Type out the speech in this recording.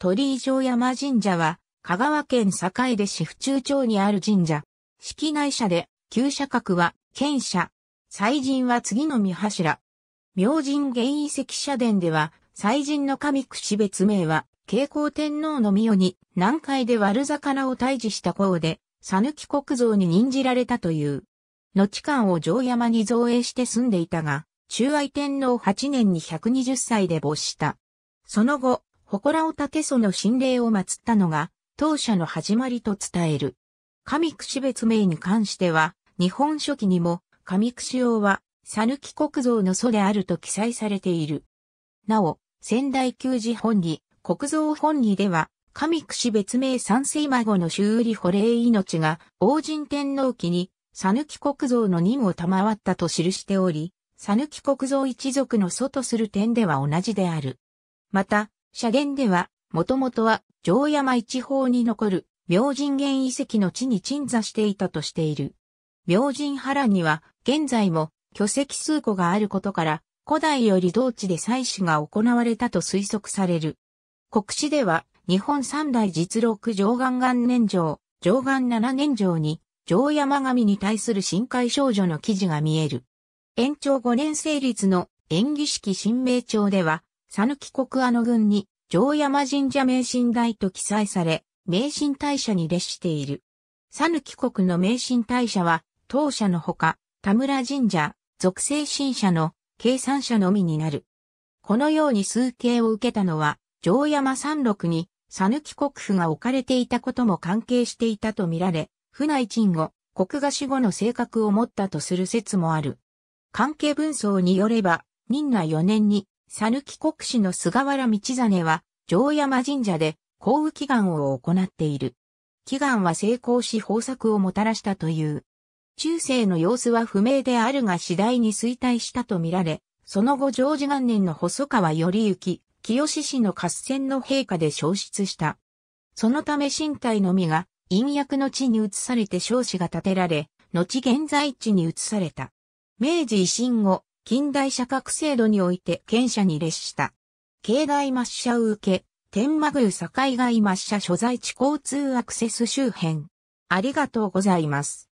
鳥居城山神社は、香川県坂出市府中町にある神社。式内社で、旧社格は、県社。祭神は次の三柱。明神現遺跡社殿では、祭神の神串別名は、慶光天皇の御代に、南海で悪魚を退治した功で、讃岐国像に任じられたという。後間を城山に造営して住んでいたが、中愛天皇8年に120歳で没した。その後、祠を建てその神霊を祀ったのが、当社の始まりと伝える。神串別名に関しては、日本書紀にも、神串王は、讃岐国像の祖であると記載されている。なお、仙台旧寺本義、国造本義では、神串別名三世孫の修理保霊命が、王神天皇期に、讃岐国像の任を賜ったと記しており、讃岐国像一族の祖とする点では同じである。また、社殿では、もともとは、城山一方に残る、明神原遺跡の地に鎮座していたとしている。明神原には、現在も、巨石数個があることから、古代より同地で祭祀が行われたと推測される。国史では、日本三代実録上岸元年城、上岸七年城に、城山神に対する深海少女の記事が見える。延長5年成立の演技式新名帳では、讃岐国阿の郡に城山神社名神大と記載され、名神大社に列している。讃岐国の名神大社は、当社のほか、田村神社、属性神社の計算者のみになる。このように数形を受けたのは、城山山麓に、讃岐国府が置かれていたことも関係していたとみられ、船内鎮後、国が死後の性格を持ったとする説もある。関係文章によれば、任内4年に、讃岐国士の菅原道真は、城山神社で、降雨祈願を行っている。祈願は成功し豊作をもたらしたという。中世の様子は不明であるが次第に衰退したとみられ、その後上治元年の細川頼行、清志氏の合戦の陛下で消失した。そのため身体のみが陰薬の地に移されて少子が建てられ、後現在地に移された。明治維新後、近代社格制度において権者に列した。境内抹茶を受け、天満宮境外抹茶所在地交通アクセス周辺。ありがとうございます。